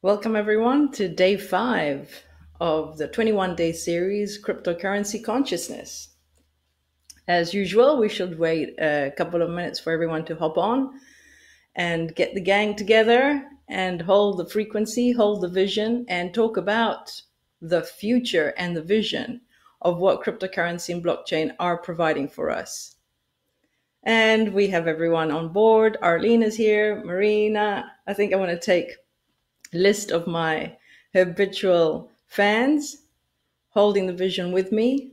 Welcome, everyone, to day five of the 21 day series Cryptocurrency Consciousness. As usual, we should wait a couple of minutes for everyone to hop on and get the gang together and hold the frequency, hold the vision, and talk about the future and the vision of what cryptocurrency and blockchain are providing for us. And we have everyone on board. Arlene is here, Marina. I think I want to take list of my habitual fans holding the vision with me,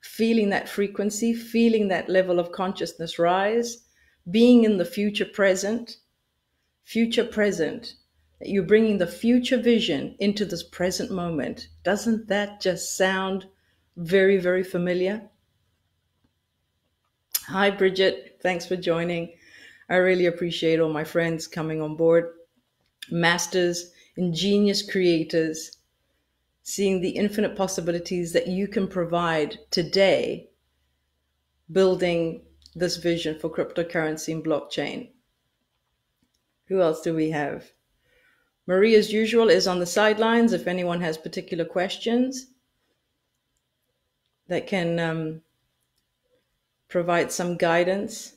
feeling that frequency, feeling that level of consciousness rise, being in the future present, future present, that you're bringing the future vision into this present moment. Doesn't that just sound very, very familiar? Hi, Bridget. Thanks for joining. I really appreciate all my friends coming on board. Masters, ingenious creators, seeing the infinite possibilities that you can provide today, building this vision for cryptocurrency and blockchain. Who else do we have? Marie, as usual, is on the sidelines if anyone has particular questions that can um, provide some guidance.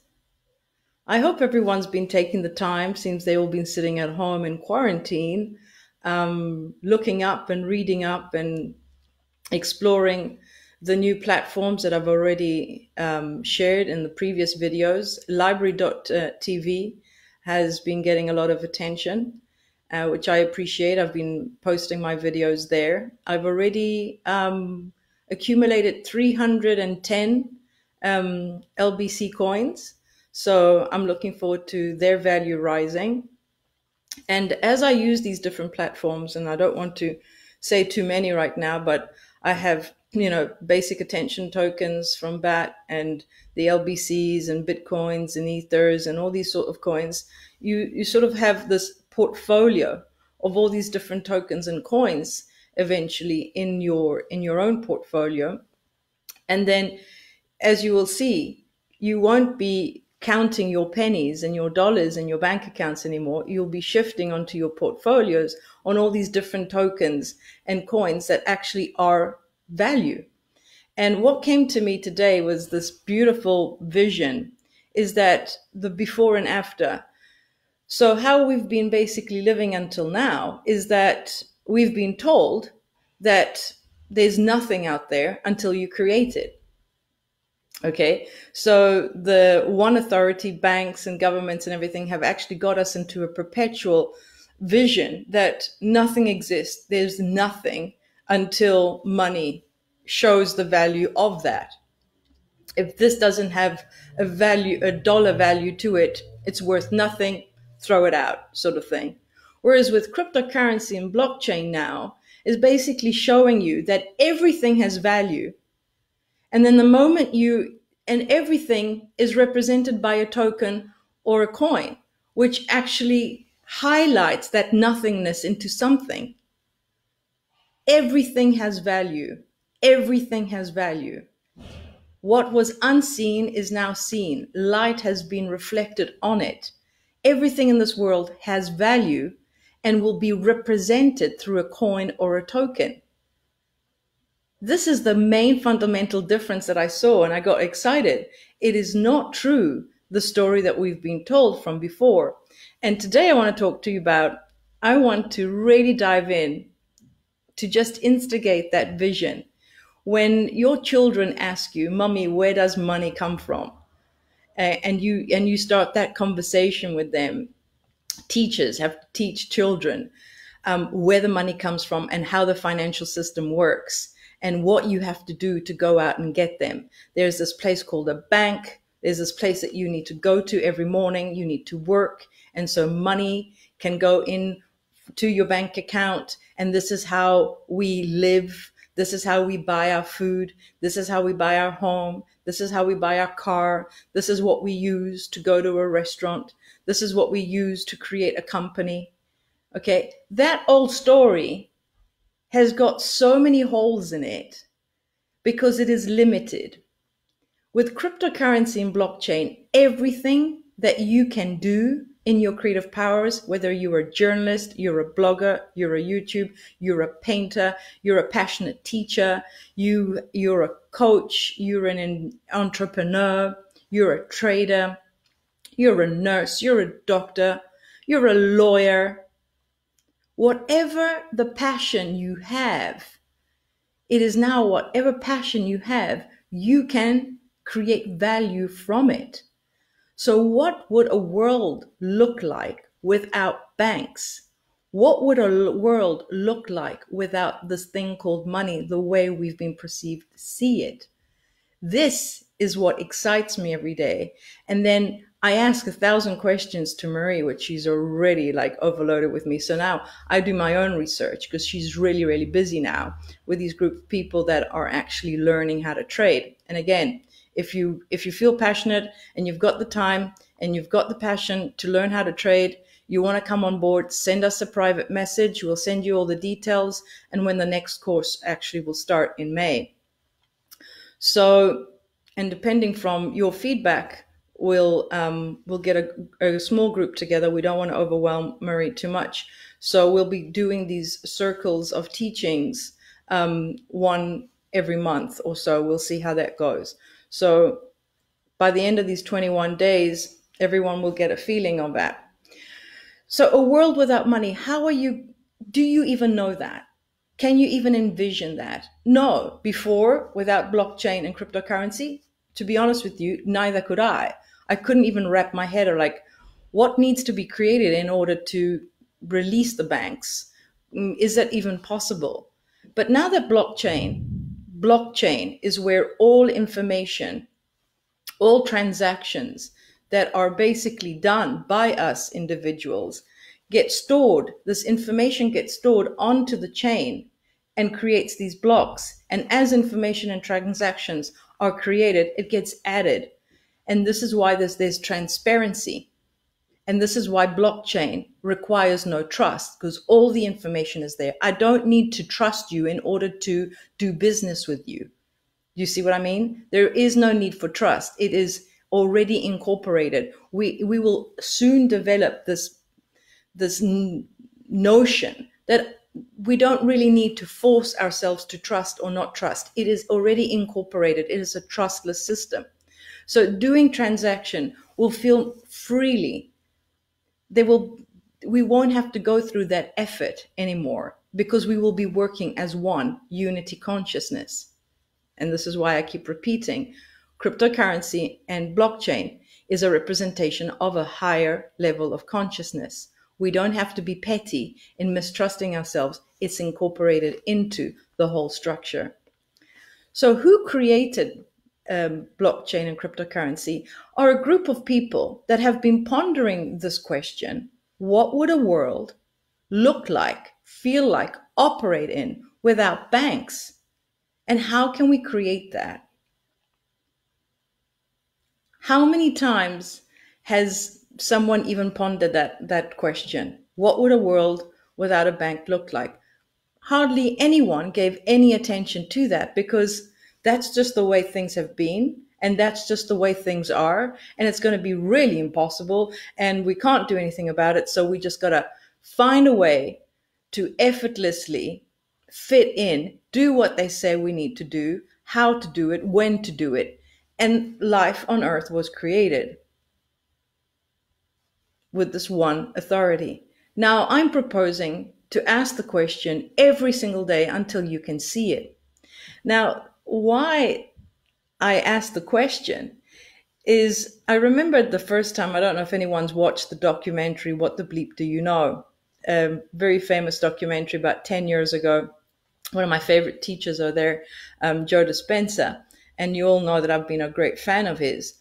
I hope everyone's been taking the time, seems they've all been sitting at home in quarantine, um, looking up and reading up and exploring the new platforms that I've already um, shared in the previous videos. LBRY.tv has been getting a lot of attention, uh, which I appreciate. I've been posting my videos there. I've already um, accumulated 310 um, LBC coins. So I'm looking forward to their value rising. And as I use these different platforms, and I don't want to say too many right now, but I have, you know, basic attention tokens from BAT and the LBCs and Bitcoins and Ethers and all these sort of coins. You, you sort of have this portfolio of all these different tokens and coins eventually in your, in your own portfolio. And then as you will see, you won't be counting your pennies and your dollars and your bank accounts anymore. You'll be shifting onto your portfolios on all these different tokens and coins that actually are value. And what came to me today was this beautiful vision is that the before and after. So, how we've been basically living until now is that we've been told that there's nothing out there until you create it. Okay, so the one authority, banks and governments and everything have actually got us into a perpetual vision that nothing exists. There's nothing until money shows the value of that. If this doesn't have a value, a dollar value to it, it's worth nothing, throw it out, sort of thing. Whereas with cryptocurrency and blockchain now is basically showing you that everything has value and then the moment you, and everything is represented by a token or a coin, which actually highlights that nothingness into something. Everything has value. Everything has value. What was unseen is now seen. Light has been reflected on it. Everything in this world has value and will be represented through a coin or a token this is the main fundamental difference that I saw and I got excited. It is not true, the story that we've been told from before. And today I want to talk to you about, I want to really dive in to just instigate that vision. When your children ask you, Mummy, where does money come from? and you and you start that conversation with them. Teachers have to teach children um, where the money comes from and how the financial system works and what you have to do to go out and get them. There's this place called a bank. There's this place that you need to go to every morning. You need to work. And so money can go in to your bank account. And this is how we live. This is how we buy our food. This is how we buy our home. This is how we buy our car. This is what we use to go to a restaurant. This is what we use to create a company. Okay. That old story has got so many holes in it because it is limited. With cryptocurrency and blockchain, everything that you can do in your creative powers, whether you're a journalist, you're a blogger, you're a YouTube, you're a painter, you're a passionate teacher, you, you're a coach, you're an entrepreneur, you're a trader, you're a nurse, you're a doctor, you're a lawyer. Whatever the passion you have, it is now whatever passion you have, you can create value from it. So, what would a world look like without banks? What would a world look like without this thing called money, the way we've been perceived to see it? This is what excites me every day. And then I ask a thousand questions to Marie, which she's already like overloaded with me. So now I do my own research because she's really, really busy now with these group of people that are actually learning how to trade. And again, if you if you feel passionate and you've got the time and you've got the passion to learn how to trade you want to come on board send us a private message we'll send you all the details and when the next course actually will start in may so and depending from your feedback we'll um, we'll get a, a small group together we don't want to overwhelm marie too much so we'll be doing these circles of teachings um, one every month or so we'll see how that goes so by the end of these 21 days, everyone will get a feeling of that. So a world without money, how are you, do you even know that? Can you even envision that? No, before, without blockchain and cryptocurrency, to be honest with you, neither could I. I couldn't even wrap my head or like, what needs to be created in order to release the banks? Mm, is that even possible? But now that blockchain blockchain is where all information, all transactions that are basically done by us individuals get stored. This information gets stored onto the chain and creates these blocks. And as information and transactions are created, it gets added. And this is why there's, there's transparency. And this is why blockchain requires no trust because all the information is there. I don't need to trust you in order to do business with you. You see what I mean? There is no need for trust. It is already incorporated. We we will soon develop this this notion that we don't really need to force ourselves to trust or not trust. It is already incorporated. It is a trustless system. So doing transaction will feel freely they will we won't have to go through that effort anymore because we will be working as one unity consciousness. And this is why I keep repeating cryptocurrency and blockchain is a representation of a higher level of consciousness. We don't have to be petty in mistrusting ourselves. It's incorporated into the whole structure. So, who created um, blockchain and cryptocurrency are a group of people that have been pondering this question what would a world look like, feel like, operate in without banks? And how can we create that? How many times has someone even pondered that, that question? What would a world without a bank look like? Hardly anyone gave any attention to that because that's just the way things have been. And that's just the way things are. And it's going to be really impossible. And we can't do anything about it. So we just got to find a way to effortlessly fit in, do what they say we need to do, how to do it, when to do it. And life on earth was created with this one authority. Now I'm proposing to ask the question every single day until you can see it. Now, why I asked the question is I remembered the first time, I don't know if anyone's watched the documentary, What the Bleep Do You Know? A very famous documentary about 10 years ago. One of my favorite teachers are there, um, Joe Dispenza. And you all know that I've been a great fan of his.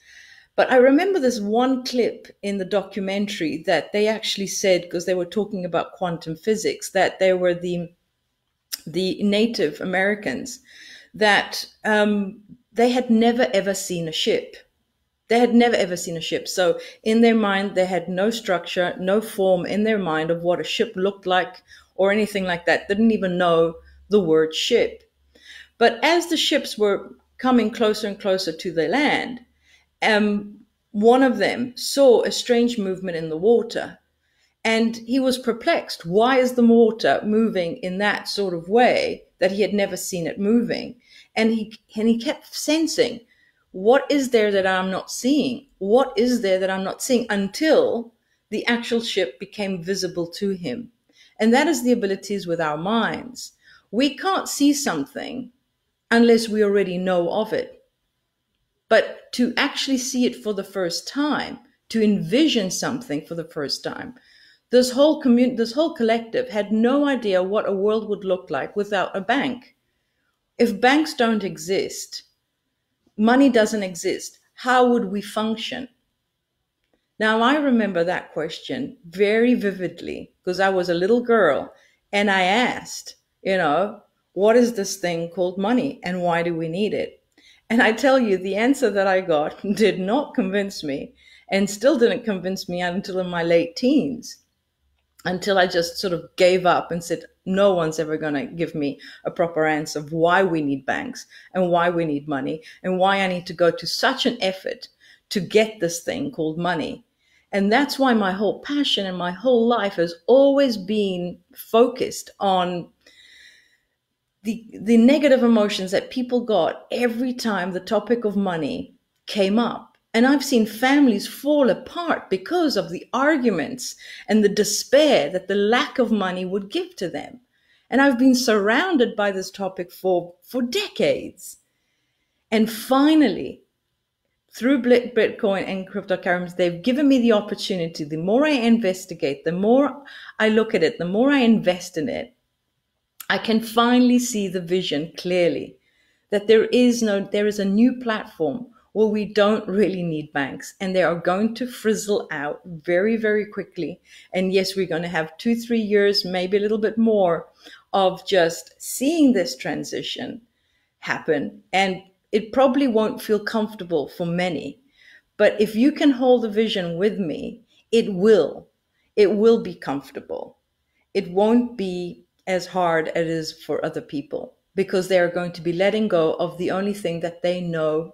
But I remember this one clip in the documentary that they actually said, because they were talking about quantum physics, that they were the the Native Americans that um, they had never ever seen a ship. They had never ever seen a ship. So in their mind, they had no structure, no form in their mind of what a ship looked like or anything like that. They didn't even know the word ship. But as the ships were coming closer and closer to the land, um, one of them saw a strange movement in the water and he was perplexed. Why is the water moving in that sort of way that he had never seen it moving? And he, and he kept sensing, what is there that I'm not seeing? What is there that I'm not seeing until the actual ship became visible to him? And that is the abilities with our minds. We can't see something unless we already know of it. But to actually see it for the first time, to envision something for the first time, this whole community, this whole collective had no idea what a world would look like without a bank. If banks don't exist, money doesn't exist, how would we function? Now, I remember that question very vividly because I was a little girl and I asked, you know, what is this thing called money and why do we need it? And I tell you, the answer that I got did not convince me and still didn't convince me until in my late teens until I just sort of gave up and said, no one's ever going to give me a proper answer of why we need banks and why we need money and why I need to go to such an effort to get this thing called money. And that's why my whole passion and my whole life has always been focused on the, the negative emotions that people got every time the topic of money came up and I've seen families fall apart because of the arguments and the despair that the lack of money would give to them. And I've been surrounded by this topic for, for decades. And finally, through Bitcoin and cryptocurrencies, they've given me the opportunity. The more I investigate, the more I look at it, the more I invest in it, I can finally see the vision clearly that there is no, there is a new platform well, we don't really need banks and they are going to frizzle out very, very quickly. And yes, we're going to have two, three years, maybe a little bit more of just seeing this transition happen. And it probably won't feel comfortable for many. But if you can hold the vision with me, it will. It will be comfortable. It won't be as hard as it is for other people because they are going to be letting go of the only thing that they know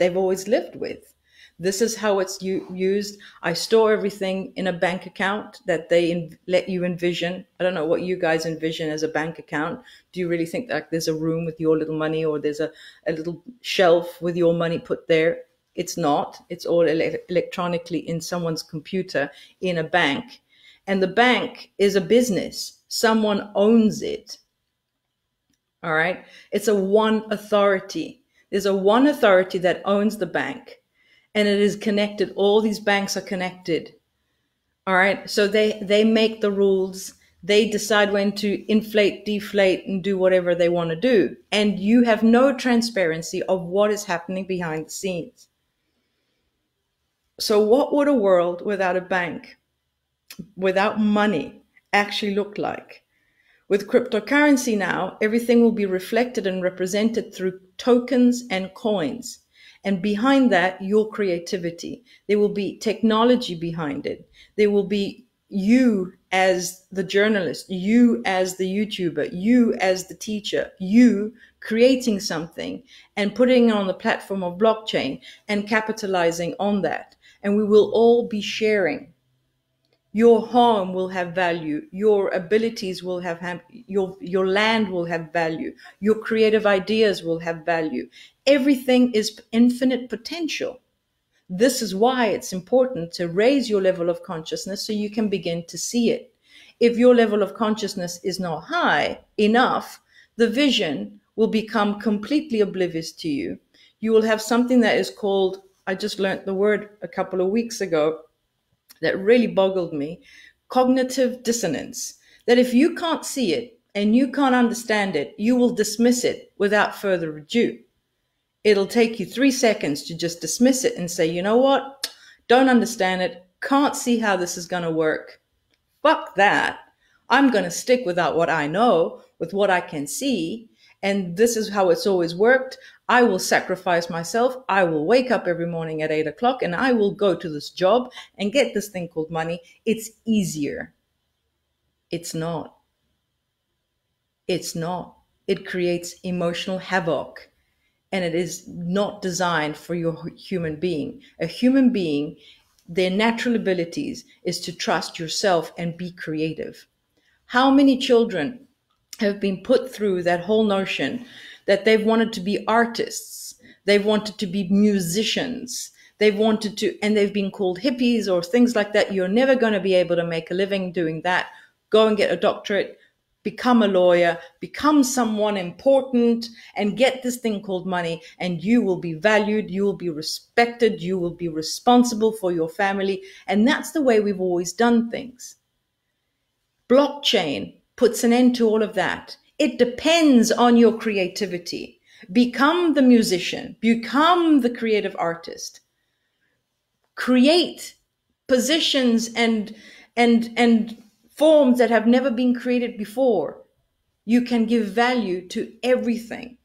they've always lived with. This is how it's used. I store everything in a bank account that they let you envision. I don't know what you guys envision as a bank account. Do you really think that there's a room with your little money or there's a, a little shelf with your money put there? It's not. It's all ele- electronically in someone's computer in a bank. And the bank is a business. Someone owns it. All right. It's a one authority there's a one authority that owns the bank and it is connected. All these banks are connected. All right. So they, they make the rules. They decide when to inflate, deflate, and do whatever they want to do. And you have no transparency of what is happening behind the scenes. So, what would a world without a bank, without money, actually look like? With cryptocurrency now, everything will be reflected and represented through tokens and coins. And behind that, your creativity. There will be technology behind it. There will be you as the journalist, you as the YouTuber, you as the teacher, you creating something and putting it on the platform of blockchain and capitalizing on that. And we will all be sharing your home will have value. Your abilities will have, your your land will have value. Your creative ideas will have value. Everything is infinite potential. This is why it's important to raise your level of consciousness so you can begin to see it. If your level of consciousness is not high enough the vision will become completely oblivious to you. You will have something that is called i just learned the word a couple of weeks ago that really boggled me cognitive dissonance. That if you can't see it and you can't understand it, you will dismiss it without further ado. It'll take you three seconds to just dismiss it and say, you know what? Don't understand it. Can't see how this is going to work. Fuck that. I'm going to stick without what I know, with what I can see. And this is how it's always worked. I will sacrifice myself. I will wake up every morning at eight o'clock and I will go to this job and get this thing called money. It's easier. It's not. It's not. It creates emotional havoc. and it is not designed for your human being. A human being, their natural abilities is to trust yourself and be creative. How many children have been put through that whole notion that they've wanted to be artists, they've wanted to be musicians, they've wanted to, and they've been called hippies or things like that. You're never going to be able to make a living doing that. Go and get a doctorate, become a lawyer, become someone important, and get this thing called money, and you will be valued, you will be respected, you will be responsible for your family. And that's the way we've always done things. Blockchain puts an end to all of that. It depends on your creativity. Become the musician, become the creative artist. Create positions and and and forms that have never been created before. You can give value to everything.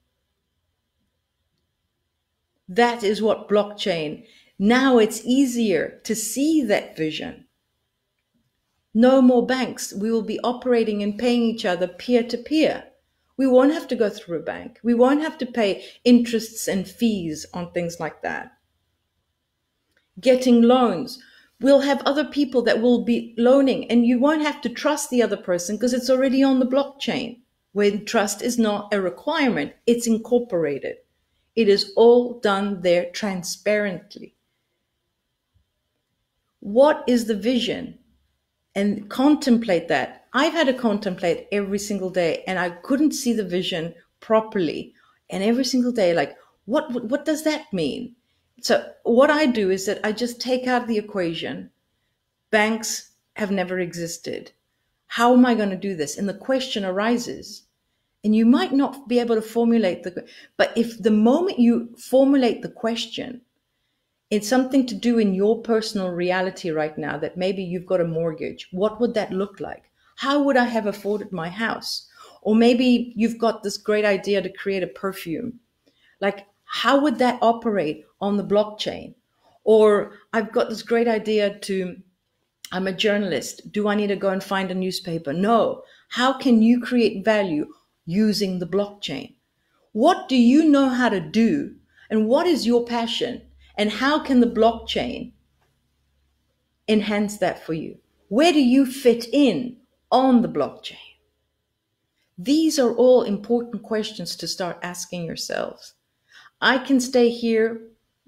That is what blockchain. Now it's easier to see that vision. No more banks. We will be operating and paying each other peer to peer. We won't have to go through a bank. We won't have to pay interests and fees on things like that. Getting loans. We'll have other people that will be loaning, and you won't have to trust the other person because it's already on the blockchain. When trust is not a requirement, it's incorporated. It is all done there transparently. What is the vision? And contemplate that. I've had to contemplate every single day and I couldn't see the vision properly. And every single day, like, what, what, what does that mean? So what I do is that I just take out the equation. Banks have never existed. How am I going to do this? And the question arises. And you might not be able to formulate the, but if the moment you formulate the question, it's something to do in your personal reality right now that maybe you've got a mortgage. What would that look like? How would I have afforded my house? Or maybe you've got this great idea to create a perfume. Like, how would that operate on the blockchain? Or I've got this great idea to, I'm a journalist. Do I need to go and find a newspaper? No. How can you create value using the blockchain? What do you know how to do? And what is your passion? And how can the blockchain enhance that for you? Where do you fit in on the blockchain? These are all important questions to start asking yourselves. I can stay here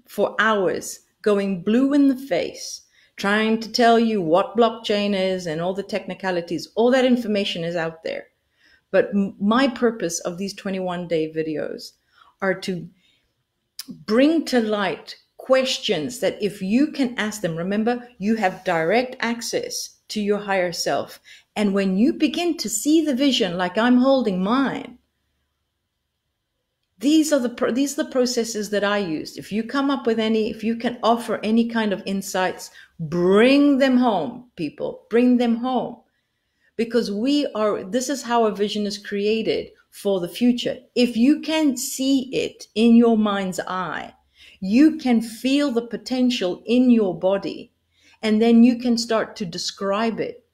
for hours going blue in the face, trying to tell you what blockchain is and all the technicalities. All that information is out there. But my purpose of these 21 day videos are to bring to light questions that if you can ask them, remember, you have direct access to your higher self. And when you begin to see the vision like I'm holding mine, these are the these are the processes that I used. If you come up with any, if you can offer any kind of insights, bring them home, people. Bring them home. Because we are this is how a vision is created for the future. If you can see it in your mind's eye, you can feel the potential in your body and then you can start to describe it.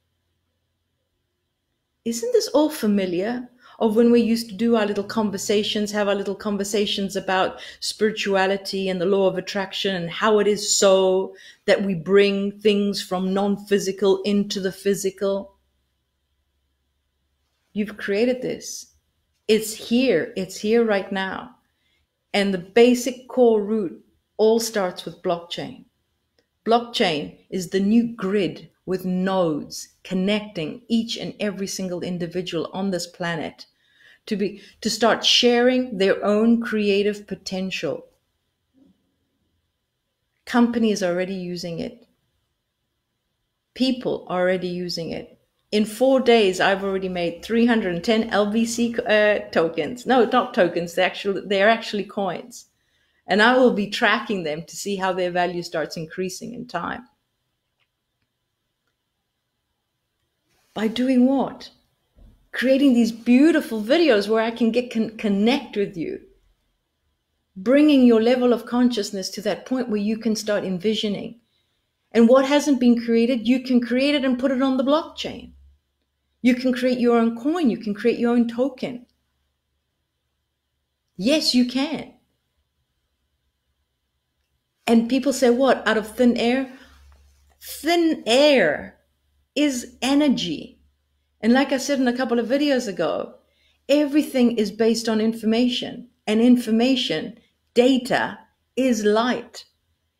Isn't this all familiar? Of when we used to do our little conversations, have our little conversations about spirituality and the law of attraction and how it is so that we bring things from non physical into the physical. You've created this. It's here. It's here right now. And the basic core root all starts with blockchain. Blockchain is the new grid with nodes connecting each and every single individual on this planet to be to start sharing their own creative potential. Companies are already using it. People are already using it in four days, I've already made 310 LBC uh, tokens. No, not tokens. They actually they're actually coins, and I will be tracking them to see how their value starts increasing in time. By doing what? Creating these beautiful videos where I can get con- connect with you, bringing your level of consciousness to that point where you can start envisioning. And what hasn't been created, you can create it and put it on the blockchain. You can create your own coin. You can create your own token. Yes, you can. And people say, what? Out of thin air? Thin air is energy. And like I said in a couple of videos ago, everything is based on information, and information, data, is light.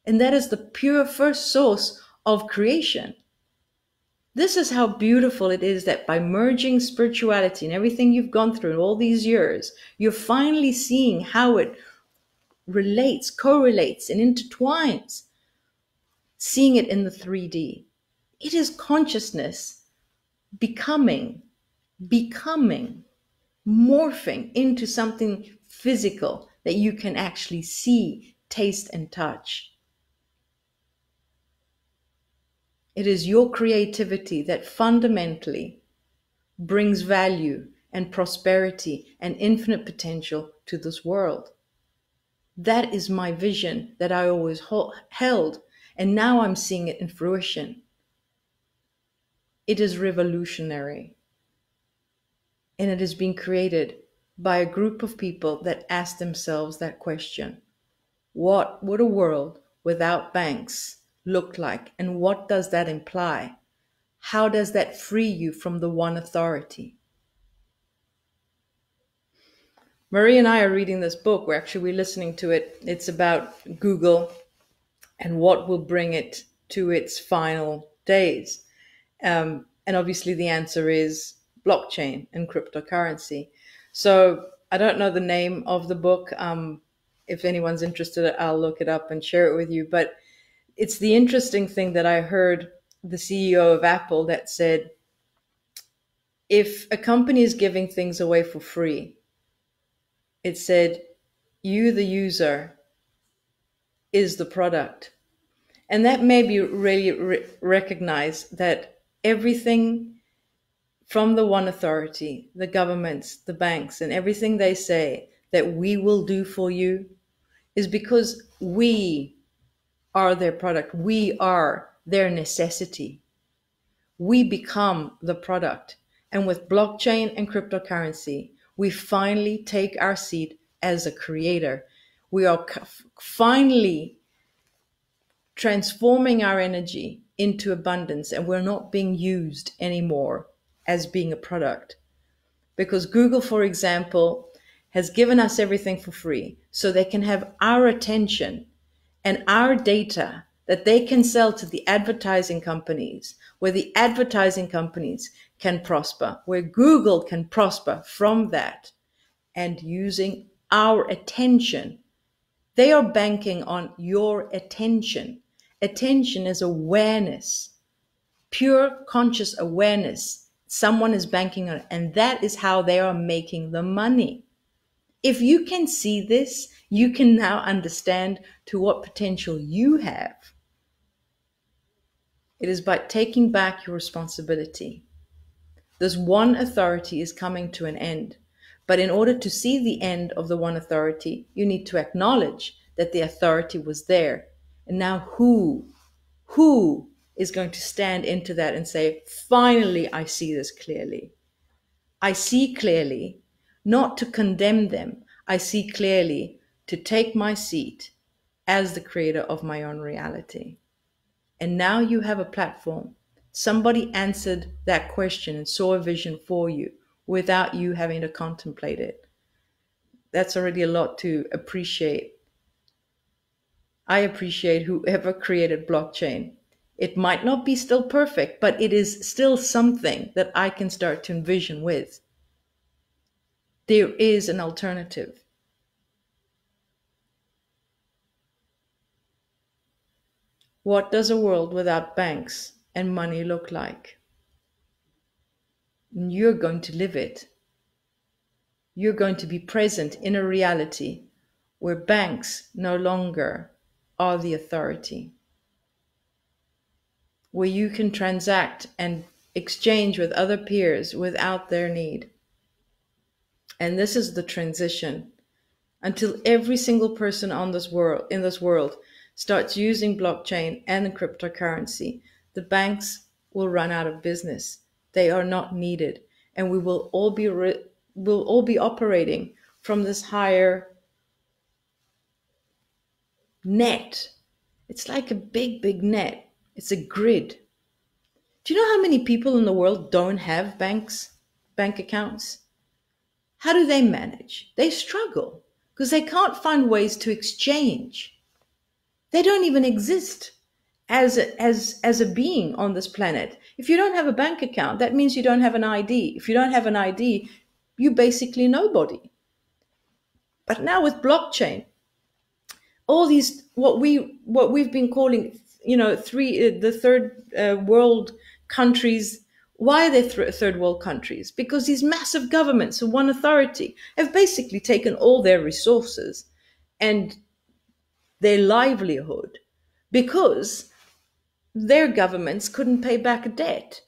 And that is the pure first source of creation. This is how beautiful it is that by merging spirituality and everything you've gone through in all these years, you're finally seeing how it relates, correlates, and intertwines, seeing it in the 3D. It is consciousness becoming, becoming, morphing into something physical that you can actually see, taste, and touch. It is your creativity that fundamentally brings value and prosperity and infinite potential to this world. That is my vision that I always held, and now I'm seeing it in fruition. It is revolutionary. And it is being created by a group of people that ask themselves that question What would a world without banks look like? And what does that imply? How does that free you from the one authority? Marie and I are reading this book. We're actually we're listening to it. It's about Google and what will bring it to its final days. Um, and obviously, the answer is blockchain and cryptocurrency. So I don't know the name of the book. Um, if anyone's interested, I'll look it up and share it with you. But it's the interesting thing that I heard the CEO of Apple that said if a company is giving things away for free, it said, you, the user, is the product. And that made me really re- recognize that everything from the one authority, the governments, the banks, and everything they say that we will do for you is because we are their product. We are their necessity. We become the product. And with blockchain and cryptocurrency, we finally take our seat as a creator. We are finally transforming our energy into abundance and we're not being used anymore as being a product. Because Google, for example, has given us everything for free so they can have our attention and our data that they can sell to the advertising companies, where the advertising companies can prosper, where Google can prosper from that and using our attention. They are banking on your attention Attention is awareness, pure conscious awareness. Someone is banking on it, and that is how they are making the money. If you can see this, you can now understand to what potential you have. It is by taking back your responsibility. This one authority is coming to an end. But in order to see the end of the one authority, you need to acknowledge that the authority was there and now who, who is going to stand into that and say, finally, I see this clearly. I see clearly not to condemn them. I see clearly to take my seat as the creator of my own reality. And now you have a platform. Somebody answered that question and saw a vision for you without you having to contemplate it. That's already a lot to appreciate I appreciate whoever created blockchain. It might not be still perfect, but it is still something that I can start to envision with. There is an alternative. What does a world without banks and money look like? You're going to live it. You're going to be present in a reality where banks no longer are the authority, where you can transact and exchange with other peers without their need. And this is the transition until every single person on this world in this world starts using blockchain and cryptocurrency. The banks will run out of business. They are not needed, and we will all be will all be operating from this higher net It's like a big, big net. It's a grid. Do you know how many people in the world don't have banks, bank accounts? How do they manage? They struggle because they can't find ways to exchange. They don't even exist as a, as as a being on this planet. If you don't have a bank account, that means you don't have an ID. If you don't have an ID, you basically nobody. But now with blockchain, all these what we what we've been calling you know three uh, the third uh, world countries why are they th- third world countries? Because these massive governments and one authority have basically taken all their resources and their livelihood because their governments couldn't pay back a debt.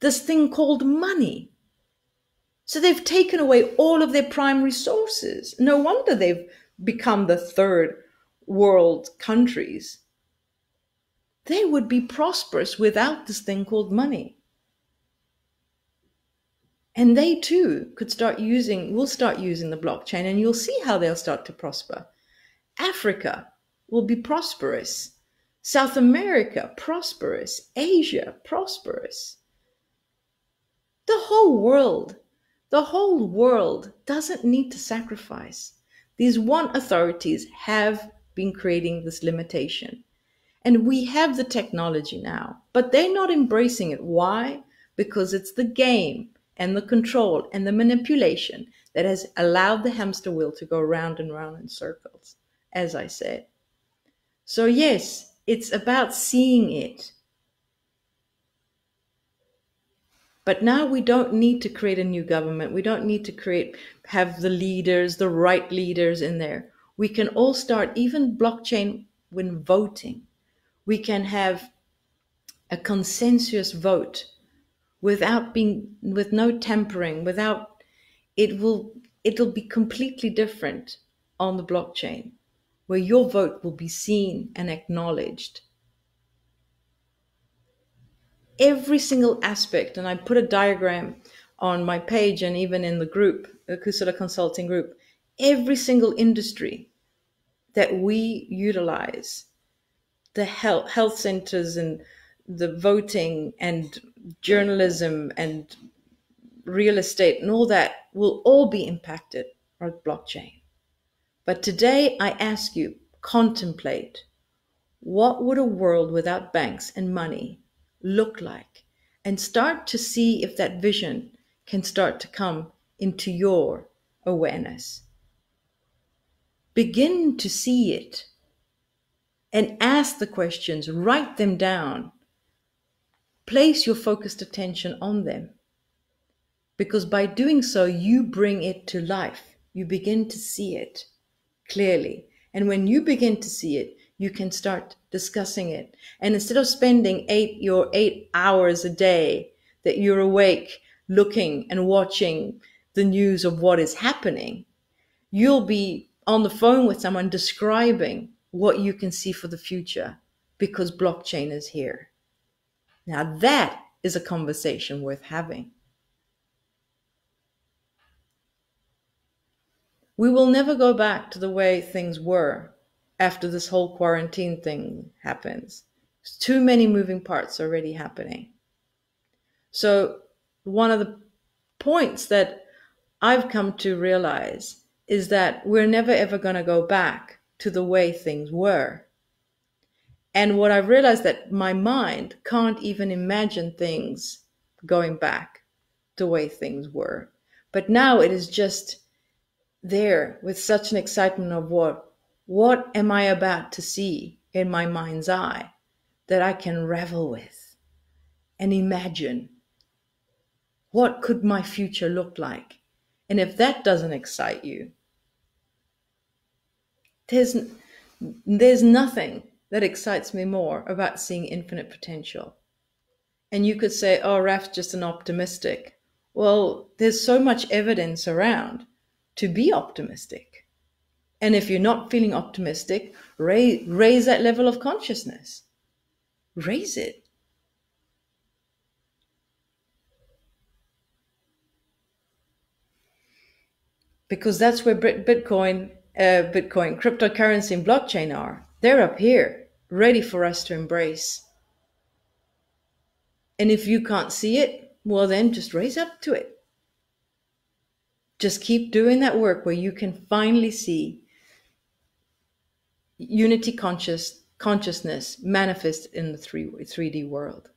This thing called money. So they've taken away all of their prime resources. No wonder they've become the third world countries, they would be prosperous without this thing called money. And they too could start using, will start using the blockchain, and you'll see how they'll start to prosper. Africa will be prosperous. South America, prosperous. Asia, prosperous. The whole world, the whole world doesn't need to sacrifice. These one authorities have been creating this limitation. And we have the technology now, but they're not embracing it. Why? Because it's the game and the control and the manipulation that has allowed the hamster wheel to go round and round in circles, as I said. So, yes, it's about seeing it But now we don't need to create a new government. We don't need to create, have the leaders, the right leaders in there. We can all start, even blockchain when voting. We can have a consensus vote without being, with no tampering, without, it will, it'll be completely different on the blockchain where your vote will be seen and acknowledged. Every single aspect, and I put a diagram on my page and even in the group, the Kusala Consulting Group, every single industry that we utilize, the health, health centers and the voting and journalism and real estate and all that will all be impacted by blockchain. But today I ask you, contemplate what would a world without banks and money look like and start to see if that vision can start to come into your awareness. Begin to see it and ask the questions, write them down, place your focused attention on them. Because by doing so, you bring it to life. You begin to see it clearly. And when you begin to see it, you can start discussing it. And instead of spending eight your eight hours a day that you're awake looking and watching the news of what is happening, you'll be on the phone with someone describing what you can see for the future because blockchain is here. Now that is a conversation worth having. We will never go back to the way things were after this whole quarantine thing happens. There's too many moving parts already happening. So, one of the points that I've come to realize is that we're never ever going to go back to the way things were. And what I've realized that my mind can't even imagine things going back the way things were. But now it is just there with such an excitement of what what am I about to see in my mind's eye that I can revel with and imagine? What could my future look like? And if that doesn't excite you, there's, there's nothing that excites me more about seeing infinite potential. And you could say, oh, Raf's just an optimistic. Well, there's so much evidence around to be optimistic. And if you're not feeling optimistic, raise, raise that level of consciousness. Raise it. Because that's where Bitcoin, uh, Bitcoin, cryptocurrency, and blockchain are. They're up here. ready for us to embrace. And if you can't see it, well, then just raise up to it. Just keep doing that work where you can finally see unity conscious consciousness manifest in the 3, 3D world.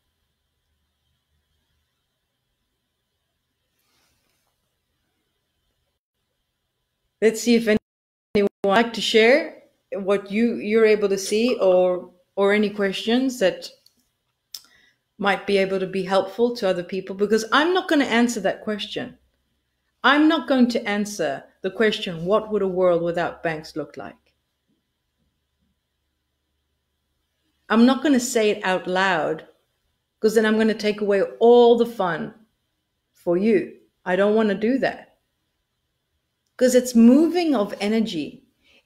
Let's see if anyone would like to share what you you're able to see or or any questions that might be able to be helpful to other people because I'm not going to answer that question. I'm not going to answer the question what would a world without banks look like? I'm not going to say it out loud because then I'm going to take away all the fun for you. I don't want to do that because it's moving of energy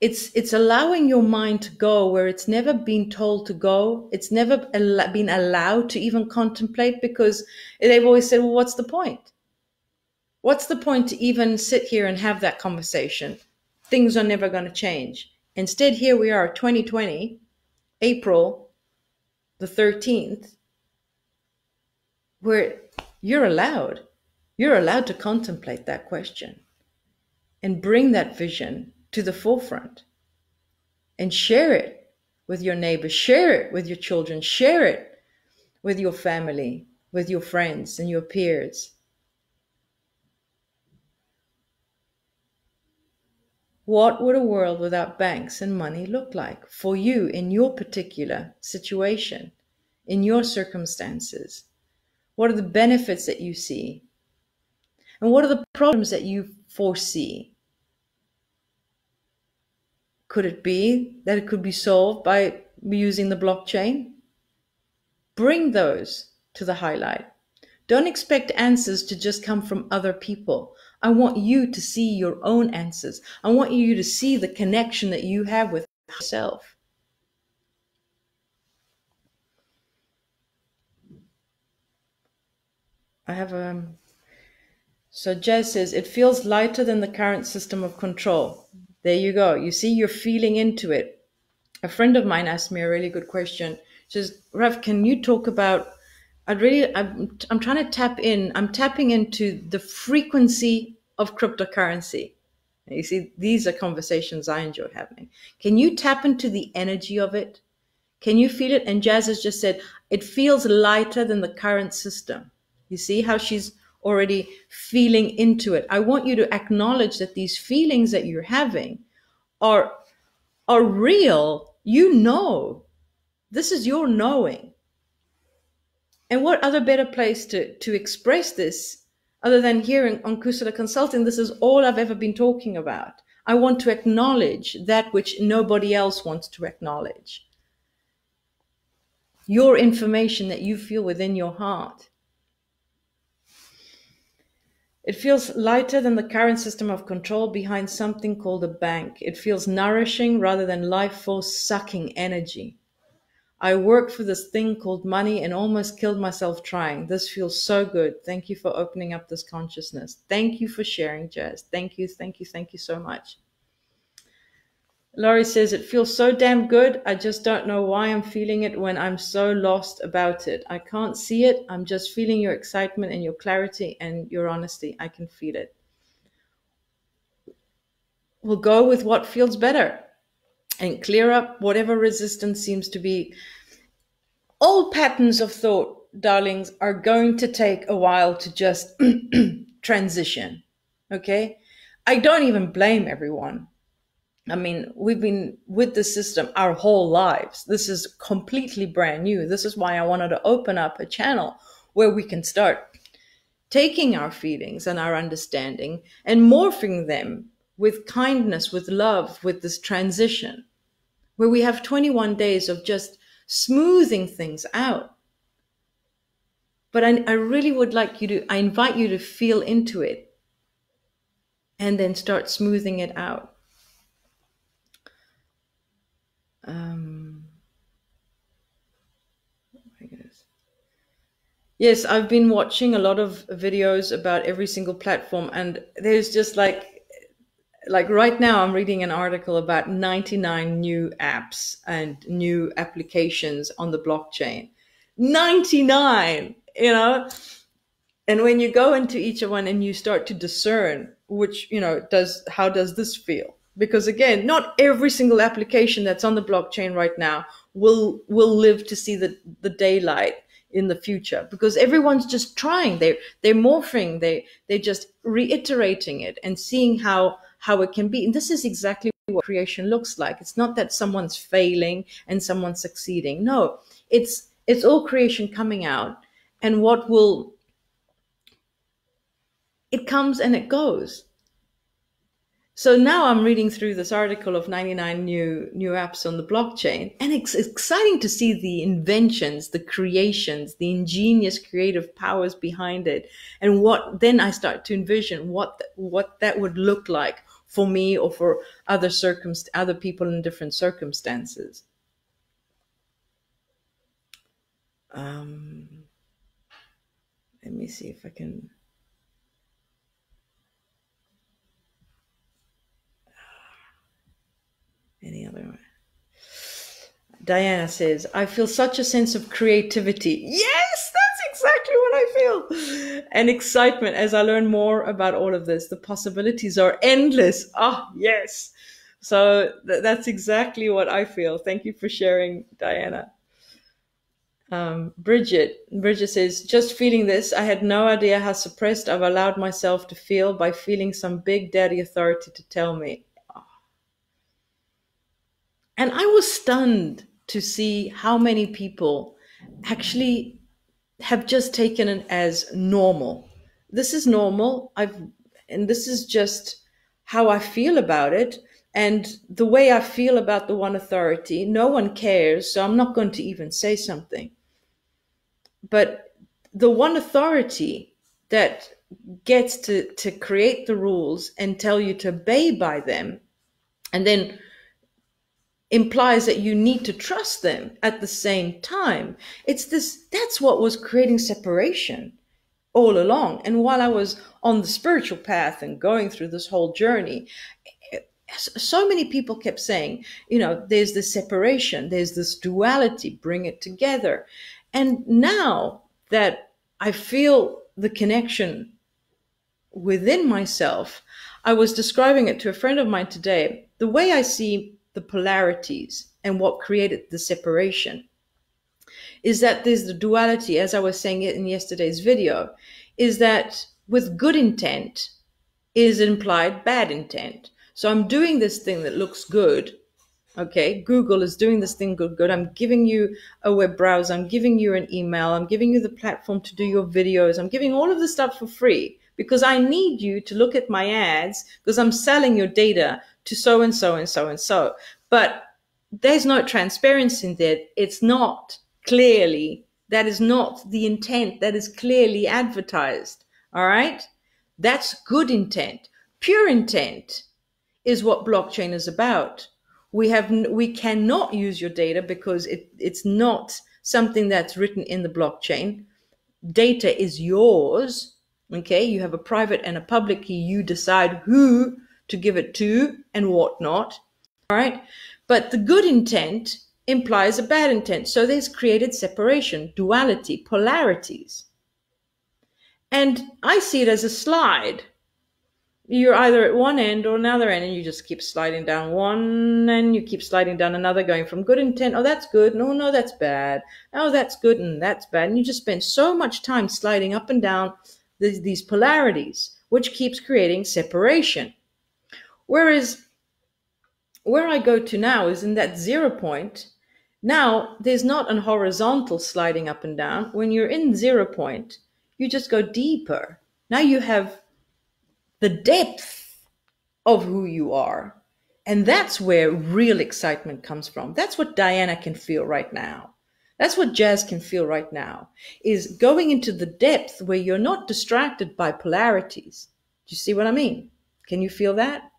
it's it's allowing your mind to go where it's never been told to go. It's never been allowed to even contemplate because they've always said well what's the point? What's the point to even sit here and have that conversation? Things are never going to change. Instead here we are 2020 april the 13th where you're allowed you're allowed to contemplate that question and bring that vision to the forefront and share it with your neighbors, share it with your children, share it with your family, with your friends and your peers. What would a world without banks and money look like for you in your particular situation, in your circumstances? What are the benefits that you see? And what are the problems that you foresee? Could it be that it could be solved by using the blockchain? Bring those to the highlight. Don't expect answers to just come from other people. I want you to see your own answers. I want you to see the connection that you have with yourself. I have a. Um, so Jazz says it feels lighter than the current system of control. There you go. You see, you're feeling into it. A friend of mine asked me a really good question. She says, Rav, can you talk about? I'd really, I'm, I'm trying to tap in. I'm tapping into the frequency of cryptocurrency. You see, these are conversations I enjoy having. Can you tap into the energy of it? Can you feel it? And Jazz has just said, it feels lighter than the current system. You see how she's already feeling into it. I want you to acknowledge that these feelings that you're having are are real. You know. This is your knowing. And what other better place to, to express this other than hearing on Kusala Consulting? This is all I've ever been talking about. I want to acknowledge that which nobody else wants to acknowledge. Your information that you feel within your heart. It feels lighter than the current system of control behind something called a bank. It feels nourishing rather than life force sucking energy. I worked for this thing called money and almost killed myself trying. This feels so good. Thank you for opening up this consciousness. Thank you for sharing, Jazz. Thank you, thank you, thank you so much. Laurie says, It feels so damn good. I just don't know why I'm feeling it when I'm so lost about it. I can't see it. I'm just feeling your excitement and your clarity and your honesty. I can feel it. We'll go with what feels better and clear up whatever resistance seems to be. All patterns of thought, darlings, are going to take a while to just transition. Okay? I don't even blame everyone I mean, we've been with the system our whole lives. This is completely brand new. This is why I wanted to open up a channel where we can start taking our feelings and our understanding and morphing them with kindness, with love, with this transition, where we have 21 days of just smoothing things out. But I, I really would like you to, I invite you to feel into it and then start smoothing it out um, yes, I've been watching a lot of videos about every single platform, and there's just like like right now, I'm reading an article about 99 new apps and new applications on the blockchain. 99, you know? And when you go into each of one and you start to discern which, you know, does, how does this feel? Because again, not every single application that's on the blockchain right now will, will live to see the, the daylight in the future because everyone's just trying. They they're morphing. They they're just reiterating it and seeing how how it can be. And this is exactly what creation looks like. It's not that someone's failing and someone's succeeding. No it's it's all creation coming out and what will it comes and it goes so now I'm reading through this article of 99 new new apps on the blockchain, and it's exciting to see the inventions, the creations, the ingenious creative powers behind it, and what then I start to envision what what that would look like for me or for other circumst other people in different circumstances. Um, let me see if I can. Any other one? Diana says, I feel such a sense of creativity. Yes, that's exactly what I feel. And excitement as I learn more about all of this. The possibilities are endless. Ah, oh, yes. So th- that's exactly what I feel. Thank you for sharing, Diana. Um, Bridget, Bridget says, just feeling this, I had no idea how suppressed I've allowed myself to feel by feeling some big daddy authority to tell me. And I was stunned to see how many people actually have just taken it as normal. This is normal. I've, and this is just how I feel about it. And the way I feel about the one authority, no one cares. So I'm not going to even say something. But the one authority that gets to, to create the rules and tell you to obey by them, and then implies that you need to trust them at the same time. It's this, that's what was creating separation all along. And while I was on the spiritual path and going through this whole journey, eh, so many people kept saying, you know, there's this separation, there's this duality, bring it together. And now that I feel the connection within myself, I was describing it to a friend of mine today. The way I see the polarities and what created the separation is that there's the duality, as I was saying in yesterday's video, is that with good intent is implied bad intent. So I'm doing this thing that looks good. Okay, Google is doing this thing good, good. I'm giving you a web browser. I'm giving you an email. I'm giving you the platform to do your videos. I'm giving all of this stuff for free because I need you to look at my ads because I'm selling your data to so and so and so and so. But there's no transparency in that. It's not clearly, that is not the intent that is clearly advertised. All right. That's good intent. Pure intent is what blockchain is about. We have, we cannot use your data because it, it's not something that's written in the blockchain. Data is yours. Okay. You have a private and a public key. You decide who to give it to and what not. All right. But the good intent implies a bad intent. So there's created separation, duality, polarities. And I see it as a slide. You're either at one end or another end, and you just keep sliding down one and you keep sliding down another, going from good intent, oh, that's good, no, oh, no, that's bad, oh, that's good, and that's bad. And you just spend so much time sliding up and down these, these polarities, which keeps creating separation. Whereas where I go to now is in that zero point. Now there's not an horizontal sliding up and down. When you're in zero point, you just go deeper. Now you have the depth of who you are. And that's where real excitement comes from. That's what Diana can feel right now. That's what Jazz can feel right now is going into the depth where you're not distracted by polarities. Do you see what I mean? Can you feel that?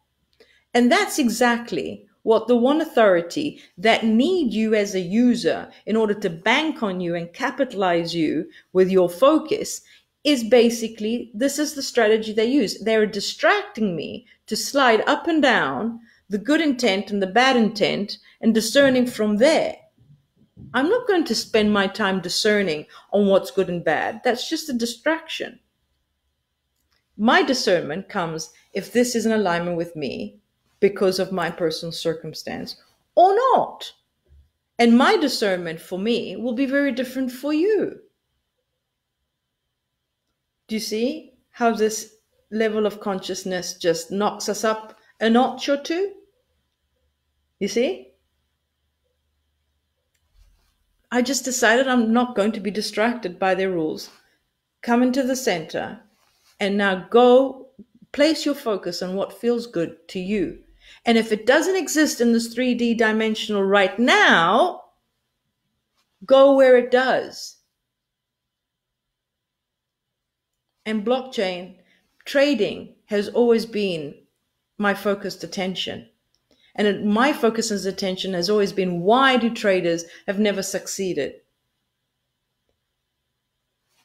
And that's exactly what the one authority that need you as a user in order to bank on you and capitalize you with your focus is basically this is the strategy they use. They're distracting me to slide up and down the good intent and the bad intent and discerning from there. I'm not going to spend my time discerning on what's good and bad. That's just a distraction. My discernment comes if this is in alignment with me because of my personal circumstance or not. And my discernment for me will be very different for you. Do you see how this level of consciousness just knocks us up a notch or two? You see? I just decided I'm not going to be distracted by their rules. Come into the center and now go place your focus on what feels good to you. And if it doesn't exist in this 3D dimensional right now, go where it does. And blockchain trading has always been my focused attention. And my focus and attention has always been why do traders have never succeeded?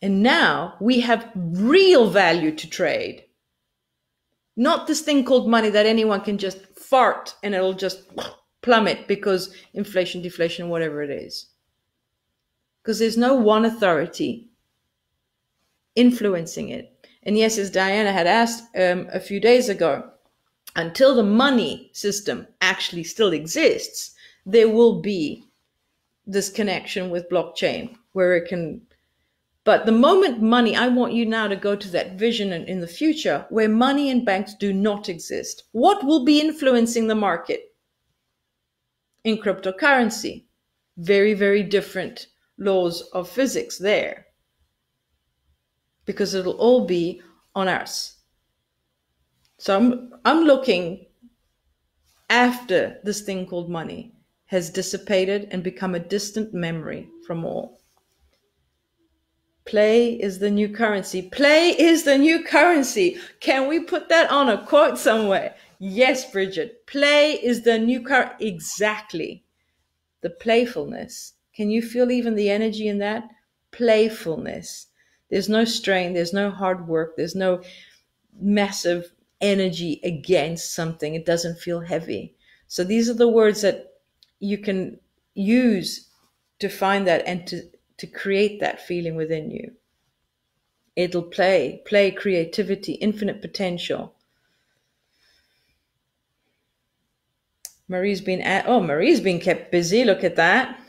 And now we have real value to trade. Not this thing called money that anyone can just fart and it'll just plummet because inflation, deflation, whatever it is. Because there's no one authority influencing it. And yes, as Diana had asked um, a few days ago, until the money system actually still exists, there will be this connection with blockchain where it can. But the moment money, I want you now to go to that vision in the future where money and banks do not exist. What will be influencing the market? In cryptocurrency. Very, very different laws of physics there. Because it'll all be on us. So I'm I'm looking after this thing called money has dissipated and become a distant memory from all. Play is the new currency. Play is the new currency. Can we put that on a quote somewhere? Yes, Bridget. Play is the new currency. Exactly. The playfulness. Can you feel even the energy in that? Playfulness. There's no strain. There's no hard work. There's no massive energy against something. It doesn't feel heavy. So these are the words that you can use to find that and to, to create that feeling within you. It'll play, play creativity, infinite potential. Marie's been at, oh, Marie's been kept busy. Look at that.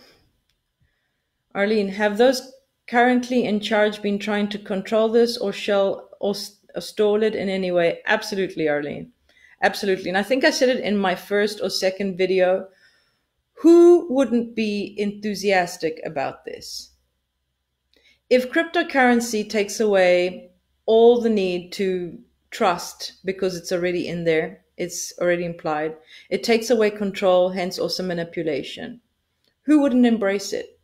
Arlene, have those currently in charge been trying to control this or shall or stall it in any way? Absolutely, Arlene. Absolutely. And I think I said it in my first or second video. Who wouldn't be enthusiastic about this? If cryptocurrency takes away all the need to trust because it's already in there, it's already implied, it takes away control, hence also manipulation. Who wouldn't embrace it?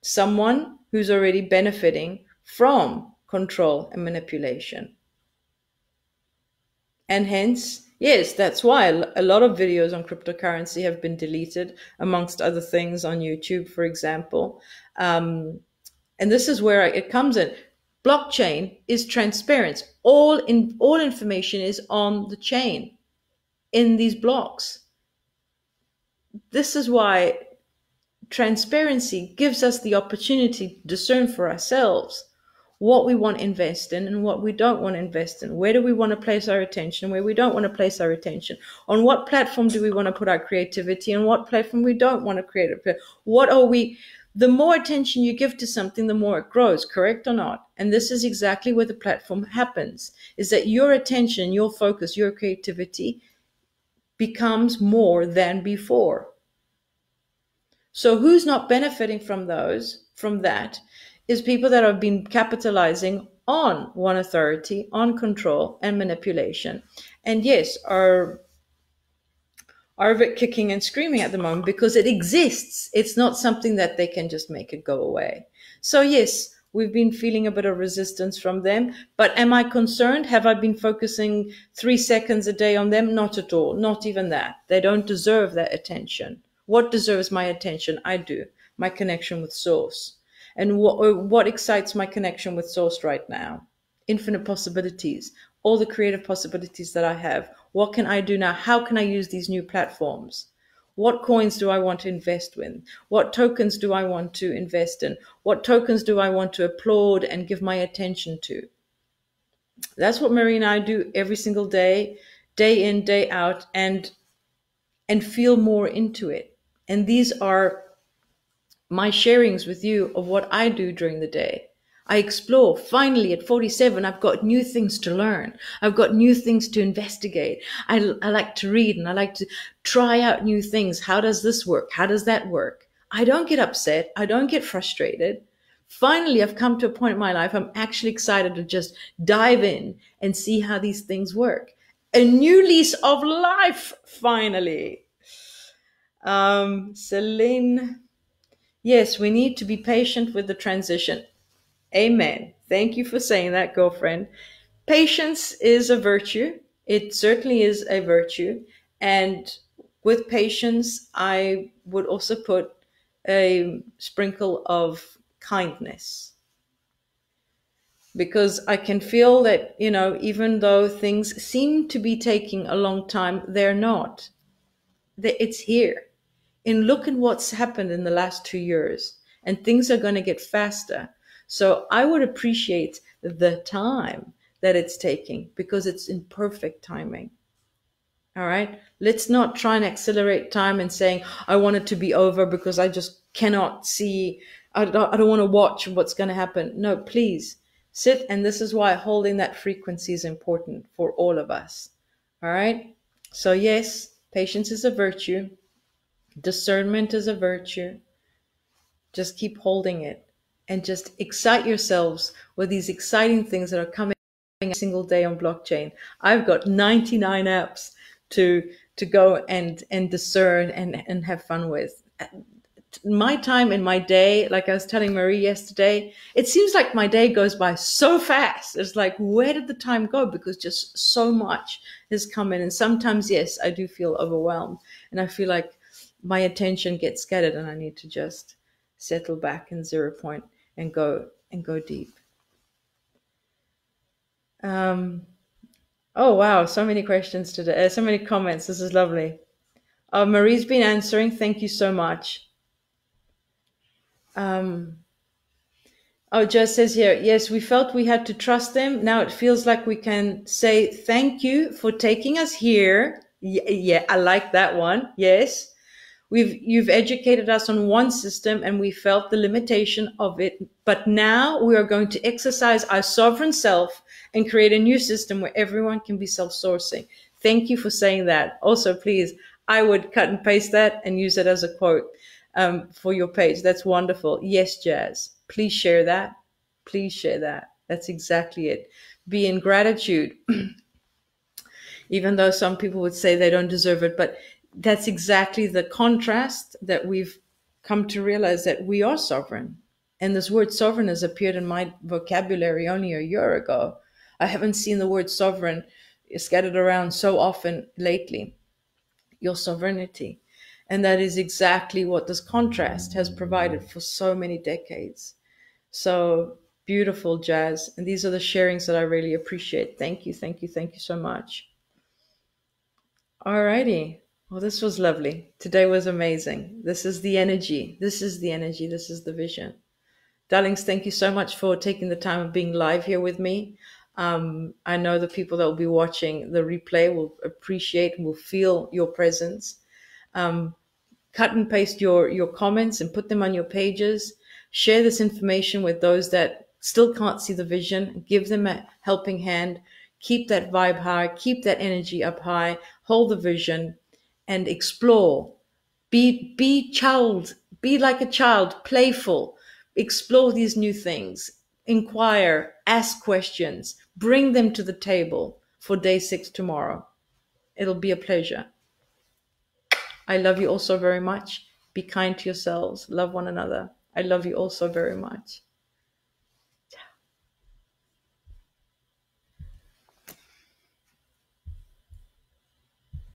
Someone who's already benefiting from control and manipulation. And hence, yes, that's why a lot of videos on cryptocurrency have been deleted, amongst other things on YouTube, for example. Um, and this is where it comes in. Blockchain is transparent. All in all information is on the chain in these blocks. This is why transparency gives us the opportunity to discern for ourselves what we want to invest in and what we don't want to invest in. Where do we want to place our attention? Where we don't want to place our attention? On what platform do we want to put our creativity and what platform we don't want to create? What are we? The more attention you give to something, the more it grows, correct or not? And this is exactly where the platform happens, is that your attention, your focus, your creativity becomes more than before. So who's not benefiting from those, from that, is people that have been capitalizing on one authority, on control and manipulation. And yes, are are a bit kicking and screaming at the moment because it exists. It's not something that they can just make it go away. So yes, we've been feeling a bit of resistance from them. But am I concerned? Have I been focusing three seconds a day on them? Not at all. Not even that. They don't deserve that attention. What deserves my attention? I do. My connection with source. And what, uh, what excites my connection with Source right now? Infinite possibilities, all the creative possibilities that I have. What can I do now? How can I use these new platforms? What coins do I want to invest in? What tokens do I want to invest in? What tokens do I want to applaud and give my attention to? That's what Marie and I do every single day, day in, day out, and and feel more into it. And these are my sharings with you of what I do during the day. I explore. Finally, at 47, I've got new things to learn. I've got new things to investigate. I, I like to read and I like to try out new things. How does this work? How does that work? I don't get upset. I don't get frustrated. Finally, I've come to a point in my life I'm actually excited to just dive in and see how these things work. A new lease of life, finally. Um, Celine, yes, we need to be patient with the transition. Amen. Thank you for saying that, girlfriend. Patience is a virtue. It certainly is a virtue. And with patience, I would also put a sprinkle of kindness. Because I can feel that, you know, even though things seem to be taking a long time, they're not. It's here. And look at what's happened in the last two years. And things are going to get faster so I would appreciate the time that it's taking because it's in perfect timing. All right. Let's not try and accelerate time and saying, I want it to be over because I just cannot see, I don't, I don't want to watch what's going to happen. No, please sit. And this is why holding that frequency is important for all of us. All right. So, yes, patience is a virtue, discernment is a virtue. Just keep holding it and just excite yourselves with these exciting things that are coming a single day on blockchain. I've got 99 apps to to go and and discern and and have fun with. My time in my day, like I was telling Marie yesterday, it seems like my day goes by so fast. It's like, where did the time go? Because just so much has come in. And sometimes, yes, I do feel overwhelmed. And I feel like my attention gets scattered and I need to just settle back in zero point and go and go deep. Um, oh wow, so many questions today, uh, so many comments. This is lovely. Uh, Marie's been answering. Thank you so much. Um, oh, Jess says here, yes, we felt we had to trust them. Now it feels like we can say thank you for taking us here. Yeah, yeah I like that one. Yes. We've, you've educated us on one system and we felt the limitation of it. But now we are going to exercise our sovereign self and create a new system where everyone can be self-sourcing. Thank you for saying that. Also, please, I would cut and paste that and use it as a quote um, for your page. That's wonderful. Yes, Jazz. Please share that. Please share that. That's exactly it. Be in gratitude. Even though some people would say they don't deserve it, but that's exactly the contrast that we've come to realize that we are sovereign. And this word sovereign has appeared in my vocabulary only a year ago. I haven't seen the word sovereign scattered around so often lately. Your sovereignty. And that is exactly what this contrast has provided for so many decades. So beautiful, Jazz. And these are the sharings that I really appreciate. Thank you, thank you, thank you so much. All righty. Well, this was lovely. Today was amazing. This is the energy. This is the energy. This is the vision. Darlings, thank you so much for taking the time of being live here with me. Um, I know the people that will be watching the replay will appreciate, will feel your presence. Um, cut and paste your, your comments and put them on your pages. Share this information with those that still can't see the vision. Give them a helping hand. Keep that vibe high. Keep that energy up high. Hold the vision and explore. Be, be child, be like a child, playful, explore these new things, inquire, ask questions, bring them to the table for day six tomorrow. It'll be a pleasure. I love you all so very much. Be kind to yourselves. Love one another. I love you all so very much.